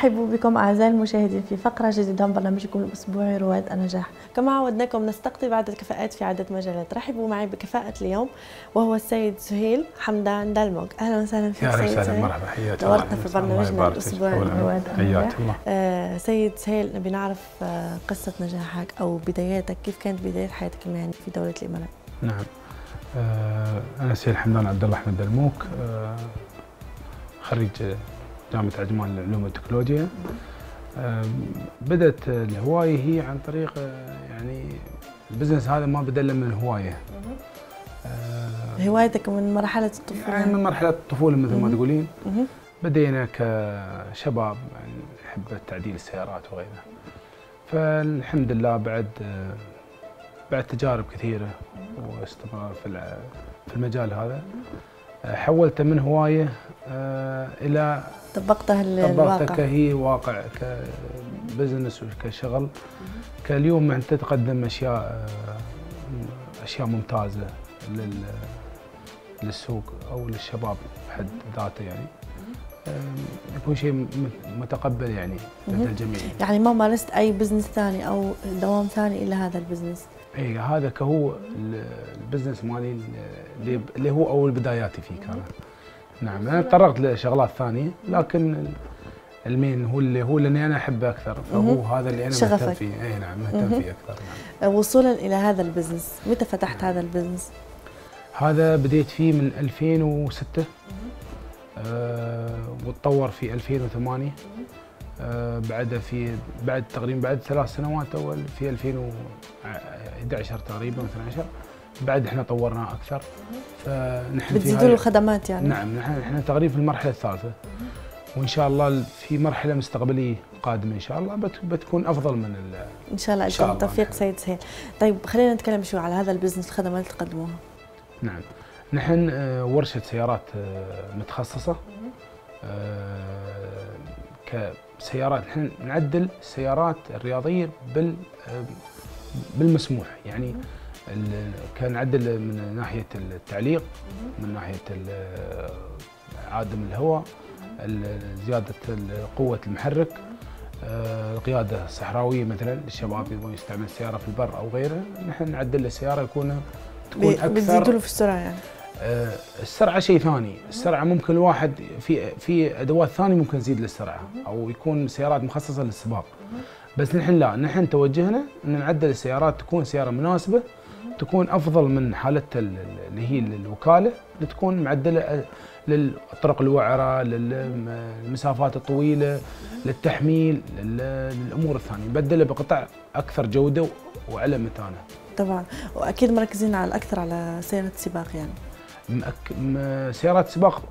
أرحب بكم أعزائي المشاهدين في فقرة جديدة من برنامجكم الأسبوعي رواد النجاح. كما عودناكم نستقطب عدة كفاءات في عدة مجالات. رحبوا معي بكفاءة اليوم وهو السيد سهيل حمدان دلموك. أهلا وسهلا فيك سيد أهلا وسهلا. مرحبا. حياك الله. نورتنا في برنامجنا الأسبوعي رواد النجاح. آه سيد سهيل نبي نعرف آه قصة نجاحك أو بداياتك. كيف كانت بداية حياتك المهنية في دولة الإمارات؟ نعم. آه أنا سهيل حمدان عبد الله أحمد دلموك آه خريج جامعة عجمان للعلوم والتكنولوجيا. بدأت الهواية هي عن طريق يعني البزنس هذا ما بدأ إلا من الهواية. هوايتك من مرحلة الطفولة. يعني من مرحلة الطفولة مثل ما تقولين. بدينا كشباب يعني نحب تعديل السيارات وغيرها. فالحمد لله بعد بعد تجارب كثيرة واستمرار في المجال هذا. حولته من هواية آه إلى طبقتها للواقع طبقتها كهي واقع ك business وكشغل. كاليوم أنت تقدم أشياء آه أشياء ممتازة لل للسوق أو للشباب بحد ذاته يعني. آه يكون شيء متقبل يعني لدى الجميع. يعني ما مارست أي business ثاني أو دوام ثاني إلا هذا ال business اي هذا كهو ال business مالي اللي هو أول بداياتي فيه كانت. نعم أنا تطرقت لشغلات ثانية لكن ال main هو اللي هو اللي أنا أحبه أكثر. فهو هذا اللي أنا شغفك. مهتم فيه. اي نعم مهتم فيه أكثر نعم. وصولا إلى هذا ال business. متى فتحت هذا ال business؟ هذا بديت فيه من 2006 أه وتطور في 2008 أه بعدها في بعد تقريبا بعد ثلاث سنوات أول في 2011 تقريبا 12 بعد إحنا طورناه أكثر. فنحن بتزيدوا له خدمات يعني؟ نعم نحن إحنا تقريبا في المرحلة الثالثة. وإن شاء الله في مرحلة مستقبلية قادمة إن شاء الله بتكون أفضل من إن شاء الله لكم التوفيق سيد سهيل. طيب خلينا نتكلم شوي على هذا البزنس الخدمات اللي تقدموها. نعم. نحن ورشة سيارات متخصصة. كسيارات نحن نعدل السيارات الرياضية بال بالمسموح. يعني كان عدل من ناحية التعليق من ناحية عادم الهواء زيادة قوة المحرك القيادة الصحراوية مثلا للشباب يبغون يستعمل السيارة في البر أو غيره نحن نعدل السيارة يكون تكون أكثر بتزيدوا له في السرعه يعني. السرعة شيء ثاني، السرعة ممكن الواحد في في أدوات ثانية ممكن تزيد للسرعة أو يكون سيارات مخصصة للسباق. بس نحن لا، نحن توجهنا إن نعدل السيارات تكون سيارة مناسبة تكون أفضل من حالتها اللي هي الوكالة اللي تكون معدلة للطرق الوعرة للمسافات الطويلة للتحميل للأمور الثانية نبدلها بقطع أكثر جودة وعلى متانة طبعا وأكيد مركزين على أكثر على سياره سباق يعني. سيارات سباق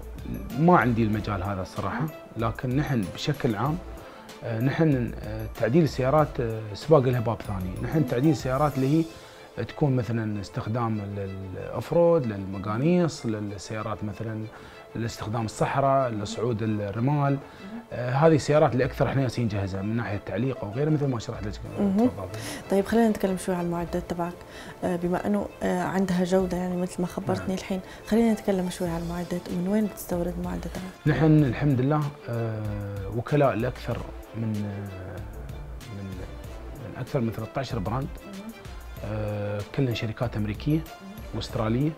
ما عندي المجال هذا الصراحة. لكن نحن بشكل عام نحن تعديل السيارات سباق لها باب ثاني. نحن تعديل السيارات اللي هي تكون مثلا استخدام للافرود للمقانيص للسيارات مثلا لاستخدام الصحراء لصعود الرمال. آه هذه السيارات اللي أكثر إحنا جالسين نجهزها من ناحية التعليق أو غيره مثل ما شرحت لك. طيب خلينا نتكلم شوي عن المعدات تبعك. آه بما أنه آه عندها جودة يعني مثل ما خبرتني نعم. الحين خلينا نتكلم شوي عن المعدات. ومن وين بتستورد المعدات نحن الحمد لله وكلاء لأكثر من من من أكثر من 13 براند. كلها شركات أمريكية واستراليه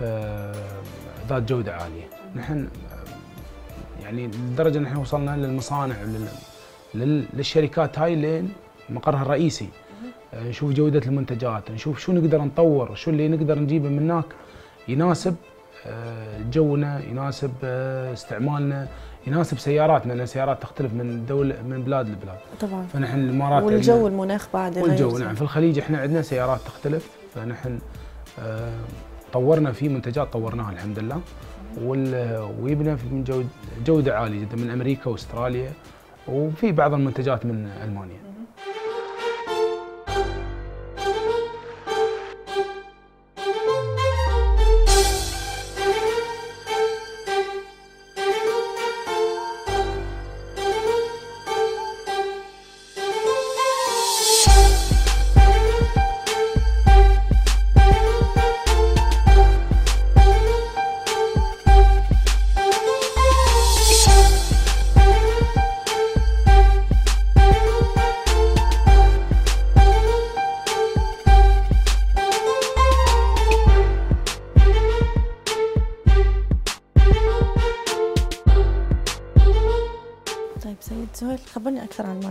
فذات جودة عالية. نحن يعني لدرجة نحن وصلنا للمصانع للشركات هاي لين مقرها الرئيسي. نشوف جودة المنتجات نشوف شو نقدر نطور شو اللي نقدر نجيبه من هناك يناسب جونا يناسب استعمالنا يناسب سياراتنا لأن السيارات تختلف من دوله من بلاد لبلاد. طبعا. فنحن الامارات والجو المناخ بعد والجو نعم. في الخليج إحنا عندنا سيارات تختلف فنحن طورنا في منتجات طورناها الحمد لله. ويبنى من جودة, جودة عالية جدا من أمريكا وأستراليا وفي بعض المنتجات من ألمانيا.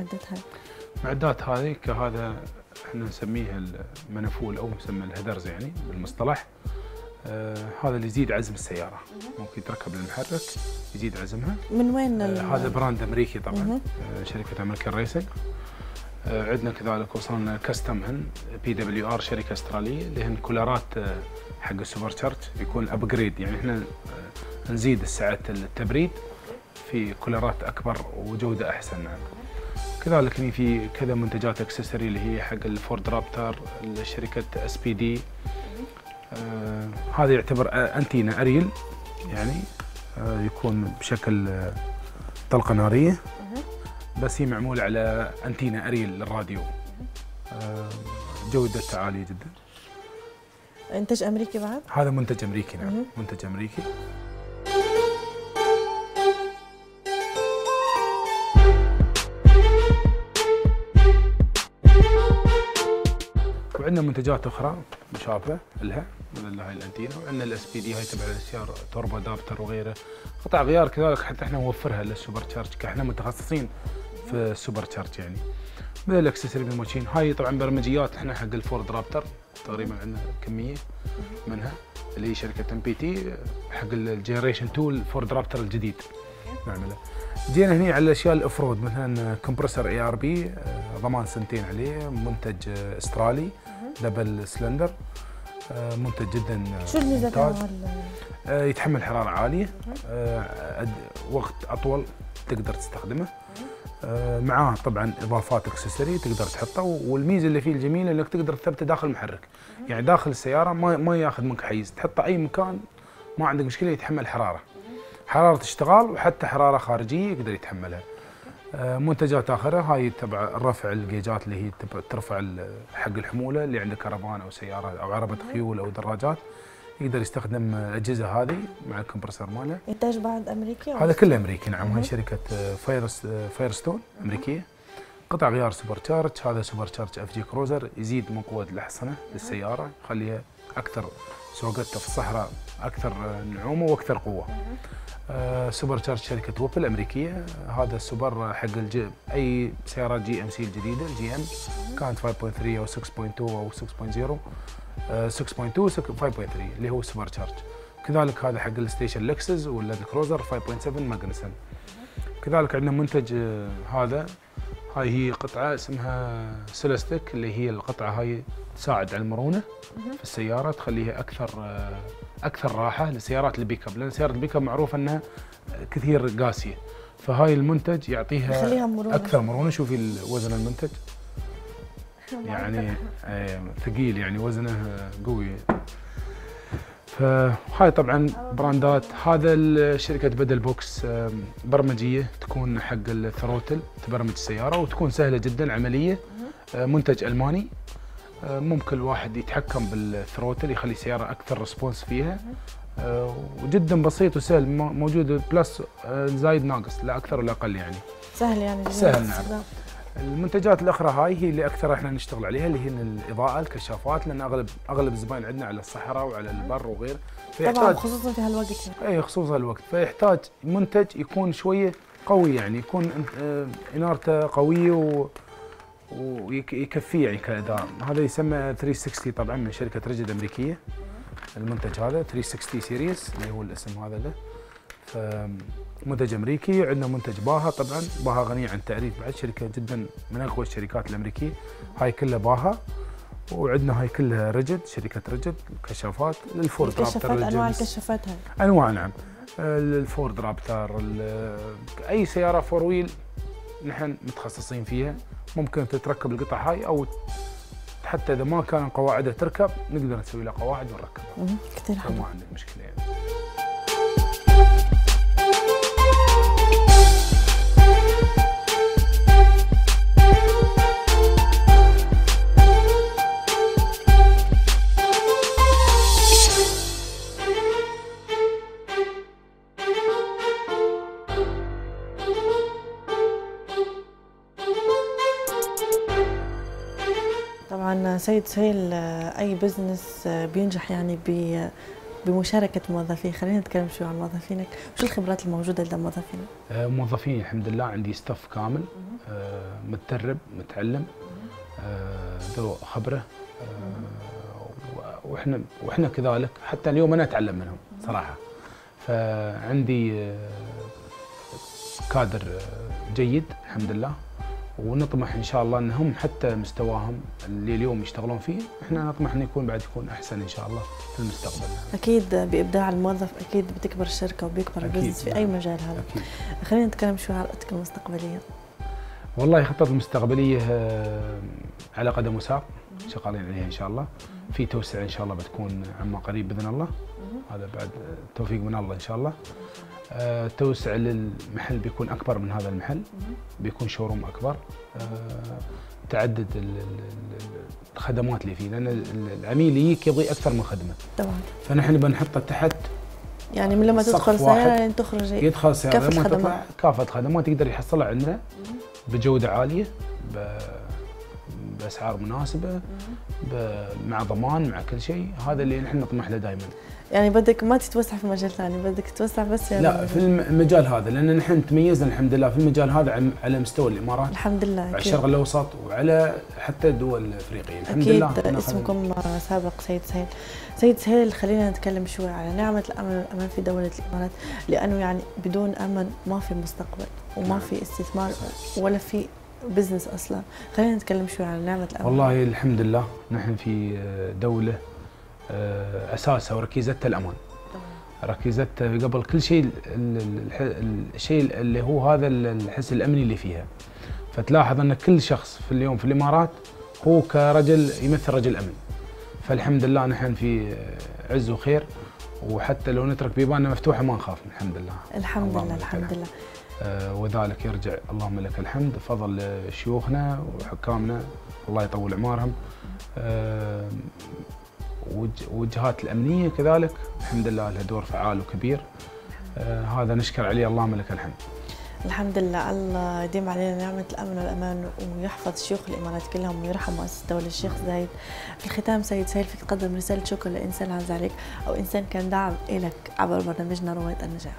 المعدات هاي المعدات هذه كهذا إحنا نسميها ال manifold أو نسمى ال headers يعني بالمصطلح آه هذا اللي يزيد عزم السيارة. ممكن يتركب للمحرك يزيد عزمها. من وين آه هذا brand أمريكي طبعا. آه شركة American Racing آه عندنا كذلك وصلنا custom هن PWR شركة أسترالية اللي هن كولارات آه حق ال supercharge يكون upgrade يعني إحنا آه نزيد سعه التبريد في كولارات أكبر وجودة أحسن نعم. كذلك هني في كذا منتجات accessory اللي هي حق ال Ford Raptor شركة SPD آه هذا يعتبر antenna aerial يعني آه يكون بشكل آه طلقة نارية. بس هي معمولة على antenna aerial للراديو آه جودته عالية جدا. انتج أمريكي بعد؟ هذا منتج أمريكي نعم. منتج أمريكي. وعندنا منتجات أخرى مشابهة لها. مثل هاي الأنتينا وعندنا الاس بي دي هاي تبع السيار توربو أدابتر وغيره. قطع غيار كذلك حتى إحنا نوفرها للسوبر تشارج إحنا متخصصين في السوبر تشارج يعني. مثل الاكسسوري بالماشين هاي طبعا برمجيات إحنا حق الفورد رابتر تقريبا عندنا كمية منها اللي هي شركة ام بي تي حق الجنريشن 2 الفورد رابتر الجديد نعمله. جينا هنا على الأشياء الأفرود مثلا كمبرسر اي ار بي ضمان سنتين عليه منتج أسترالي. double cylinder منتج جدا شو الميزة تبعه يتحمل حرارة عالية. وقت أطول تقدر تستخدمه. معاه طبعا إضافات accessory تقدر تحطه والميزة اللي فيه الجميلة إنك تقدر تثبته داخل المحرك. يعني داخل السيارة ما ما ياخذ منك حيز. تحطه أي مكان ما عندك مشكلة يتحمل حرارة. حرارة اشتغال وحتى حرارة خارجية يقدر يتحملها. منتجات أخرى هاي تبع رفع الجيجات اللي هي ترفع حق الحمولة اللي عنده كرفان أو سيارة أو عربة خيول أو دراجات. يقدر يستخدم الأجهزة هذه مع ال compressor ماله. إنتاج بعد أمريكي؟ هذا كله أمريكي نعم. هاي شركة فايرس فايرستون أمريكية. قطع غيار supercharge. هذا supercharge اف جي كروزر يزيد من قوة الأحصنة للسيارة يخليها أكثر سوقتها في الصحراء أكثر نعومة وأكثر قوة. آه supercharge شركة ووبل الامريكيه هذا السوبر حق الجي أي سيارات جي إم سي الجديدة الجي إم. كانت 5.3 أو 6.2 أو 6.0 آه 6.2 5.3 اللي هو supercharge. كذلك هذا حق ال station لكسس واللاند كروزر 5.7 ماجنسون كذلك عندنا منتج آه هذا هاي هي قطعة اسمها سيلستيك اللي هي القطعة هاي تساعد على المرونة في السيارة تخليها أكثر أكثر راحة لسيارات البيك اب لأن سيارة البيك اب معروفه إنها كثير قاسية. فهاي المنتج يعطيها مرونة. أكثر مرونة. شوفي وزن المنتج. يعني ثقيل يعني وزنه قوي. فهاي طبعا brand ات. هذا شركه pedal box برمجية تكون حق ال throttle تبرمج السيارة وتكون سهلة جدا عملية منتج ألماني. ممكن الواحد يتحكم بال throttle يخلي السيارة أكثر response فيها. وجدا بسيط وسهل موجود plus زايد ناقص لا أكثر ولا أقل يعني. سهل يعني. سهل نعم. المنتجات الأخرى هاي هي اللي أكثر إحنا نشتغل عليها اللي هي الإضاءة الكشافات لأن اغلب أغلب الزباين عندنا على الصحراء وعلى البر وغير. طبعا خصوصا في هالوقت. اي خصوصا هالوقت. فيحتاج منتج يكون شوية قوي يعني يكون إنارته قوية و ويكفيه يعني كأداء. هذا يسمى 360 طبعا من شركة ريجد أمريكية. المنتج هذا 360 series اللي هو الاسم هذا له. فمنتج أمريكي عندنا منتج باها. طبعا باها غنية عن التعريف بعد شركة جدا من أقوى الشركات الأمريكية. هاي كلها باها. وعندنا هاي كلها ريجد شركة ريجد كشافات. للفورد رابتر أنواع الكشافات هاي. أنواع نعم. الفورد رابتر أي سيارة فور ويل نحن متخصصين فيها. ممكن تتركب القطع هاي أو حتى إذا ما كان قواعدها تركب نقدر نسوي لها قواعد ونركبها. كثير حلو. ما عندك مشكلة يعني. سيد سهيل أي business بينجح يعني بمشاركة الموظفين خلينا نتكلم شوي عن موظفينك. وشو الخبرات الموجودة لدى موظفينك؟ آه، موظفين الحمد لله. عندي staff كامل. آه، متدرب متعلم. آه، ذو خبرة. وإحنا وإحنا كذلك. حتى اليوم أنا أتعلم منهم صراحة. فعندي كادر جيد الحمد لله. ونطمح إن شاء الله إنهم حتى مستواهم اللي اليوم يشتغلون فيه إحنا نطمح إنه يكون بعد يكون أحسن إن شاء الله في المستقبل أكيد بإبداع الموظف أكيد بتكبر الشركة وبيكبر البزنس في نعم. اي مجال هذا أكيد. خلينا نتكلم شوي عن خطتك المستقبلية والله خطط المستقبليه آه، على قدم وساق شغالين عليها إن شاء الله. في توسعة إن شاء الله بتكون عما قريب بإذن الله. هذا بعد توفيق من الله إن شاء الله. آه، توسع للمحل بيكون أكبر من هذا المحل. بيكون شوروم أكبر. آه، تعدد الخدمات اللي فيه. لأن العميل يجيك يبغي أكثر من خدمة. طبعا فنحن بنحطه تحت يعني من لما تدخل سيارة تخرج يدخل سيارة كافة خدمات. كافة خدمات يقدر يحصلها عندنا بجودة عالية بأسعار مناسبة مع ضمان مع كل شيء. هذا اللي نحن نطمح له دائما يعني بدك ما تتوسع في مجال ثاني بدك تتوسع بس يعني لا في المجال هذا لأن نحن تميزنا الحمد لله في المجال هذا على مستوى الإمارات الحمد لله على الشرق الأوسط وعلى حتى الدول الأفريقية. الحمد أكيد لله أكيد اسمكم سابق سيد سهيل. سيد سهيل خلينا نتكلم شوي على نعمة الأمن والأمان في دولة الإمارات لأنه يعني بدون أمن ما في مستقبل وما نعم. في استثمار ولا في بزنس أصلا. خلينا نتكلم شوي عن نعمة الأمن. والله الحمد لله نحن في دولة آه، أساسها وركيزتها الامان ركيزتها قبل كل شيء الشيء اللي هو هذا الحس الأمني اللي فيها. فتلاحظ أن كل شخص في اليوم في الإمارات هو كرجل يمثل رجل أمن. فالحمد لله نحن في عز وخير وحتى لو نترك بيباننا مفتوحة ما نخاف الحمد لله. الحمد لله الحمد لله. وذلك يرجع اللهم لك الحمد فضل شيوخنا وحكامنا الله يطول اعمارهم آه، وجهات الأمنية كذلك الحمد لله لها دور فعال وكبير. آه هذا نشكر عليه اللهم لك الحمد. الحمد لله الله يديم علينا نعمة الأمن والأمان ويحفظ شيوخ الإمارات كلهم ويرحم مؤسسة دولة الشيخ زايد. في الختام سيد سهيل فيك تقدم رسالة شكر لإنسان عز عليك أو إنسان كان دعم إلك عبر برنامجنا رواد النجاح.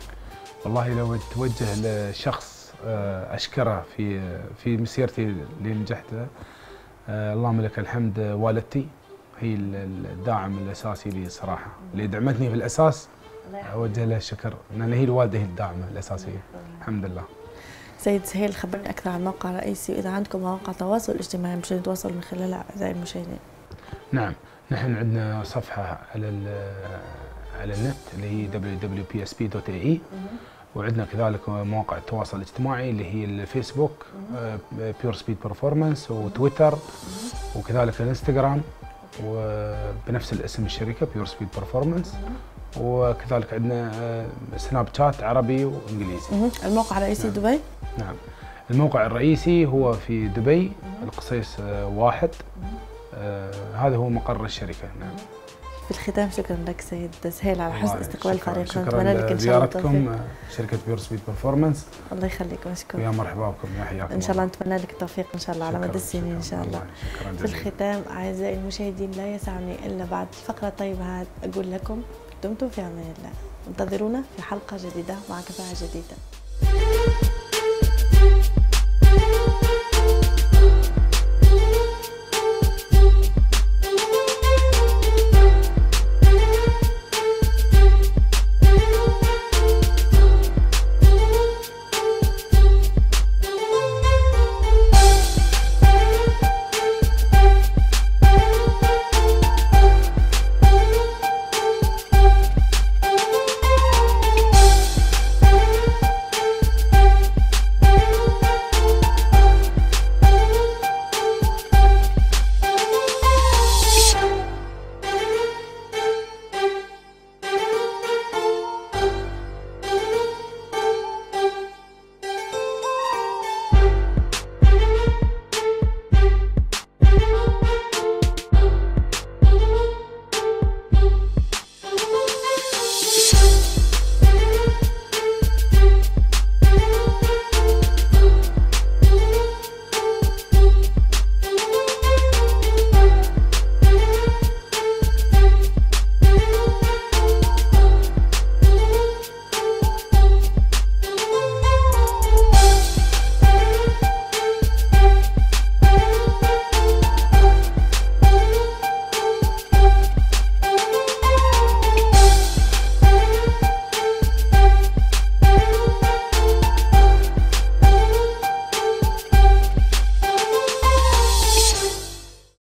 والله لو توجه لشخص آه، أشكره في في مسيرتي اللي نجحتها آه، اللهم لك الحمد والدتي هي الداعم الأساسي لي صراحة. اللي دعمتني في الأساس أوجه لها الشكر لأن هي الوالدة هي الداعمة الأساسية. الحمد لله. سيد سهيل خبرني أكثر عن الموقع الرئيسي وإذا عندكم مواقع تواصل اجتماعي مشان نتواصل من خلالها اعزائي المشاهدين نعم نحن عندنا صفحة على على النت اللي هي www.psp.ae وعندنا كذلك مواقع التواصل الاجتماعي اللي هي الفيسبوك بيور سبيد برفورمانس وتويتر وكذلك الانستغرام وبنفس الاسم الشركة بيور سبيد برفورمانس وكذلك عندنا سناب آه، شات عربي وإنجليزي. الموقع الرئيسي نعم. دبي؟ نعم. الموقع الرئيسي هو في دبي القصيص آه، واحد آه هذا هو مقر الشركة نعم. في الختام شكرا لك سيد سهيل على حسن استقبال فريقنا شكرا لك إن شاء الله زيارتكم شركة بيور سبيد برفورمانس الله يخليك مشكور. يا مرحبا بكم يا حياكم إن شاء الله نتمنى لك التوفيق إن شاء الله على مدى السنين إن شاء الله. في الختام أعزائي المشاهدين لا يسعني إلا بعد الفقرة الطيبة هذه. أقول لكم دمتم في أمان الله. انتظرونا في حلقة جديدة مع كفاءة جديدة.